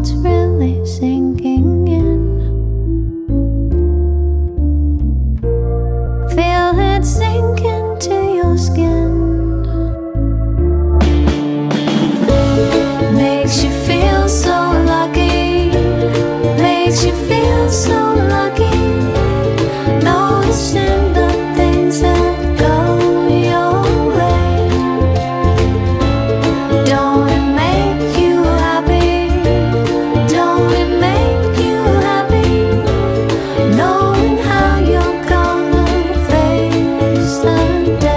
it's really sinking in. Feel it sink into your skin. Makes you feel so lucky. Makes you feel so lucky. done.